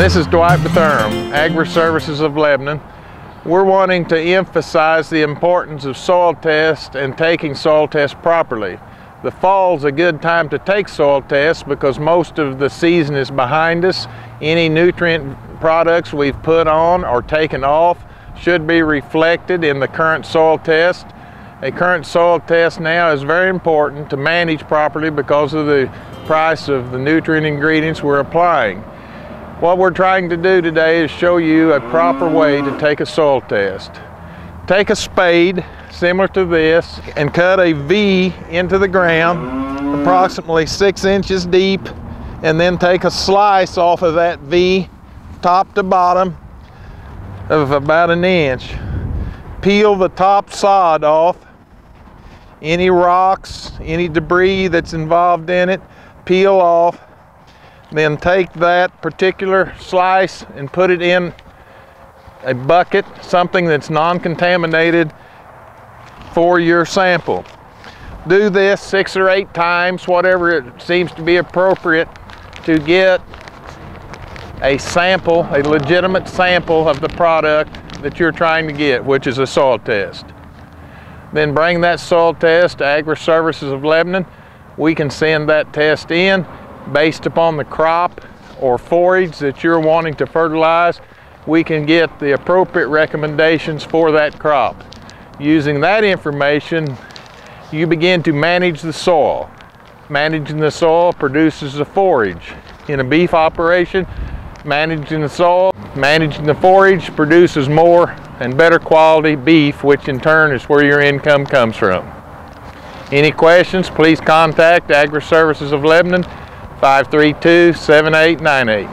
This is Dwight Bethurham, Agri Services of Lebanon. We're wanting to emphasize the importance of soil tests and taking soil tests properly. The fall's a good time to take soil tests because most of the season is behind us. Any nutrient products we've put on or taken off should be reflected in the current soil test. A current soil test now is very important to manage properly because of the price of the nutrient ingredients we're applying. What we're trying to do today is show you a proper way to take a soil test. Take a spade, similar to this, and cut a V into the ground, approximately six inches deep, and then take a slice off of that V, top to bottom, of about an inch. Peel the top sod off, any rocks, any debris that's involved in it, peel off, then take that particular slice and put it in a bucket, something that's non-contaminated for your sample. Do this six or eight times, whatever it seems to be appropriate to get a sample, a legitimate sample of the product that you're trying to get, which is a soil test. Then bring that soil test to Agri Services of Lebanon. We can send that test in based upon the crop or forage that you're wanting to fertilize, we can get the appropriate recommendations for that crop. Using that information, you begin to manage the soil. Managing the soil produces a forage. In a beef operation, managing the soil, managing the forage produces more and better quality beef, which in turn is where your income comes from. Any questions, please contact Agri Services of Lebanon 532-7898.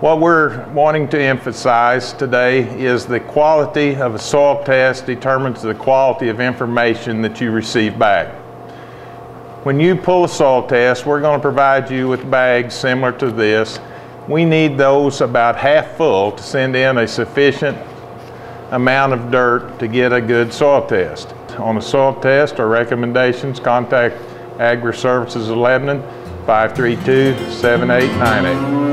What we're wanting to emphasize today is the quality of a soil test determines the quality of information that you receive back. When you pull a soil test, we're going to provide you with bags similar to this. We need those about half full to send in a sufficient amount of dirt to get a good soil test. On a soil test or recommendations, contact Agri Services of Lebanon 532 7898.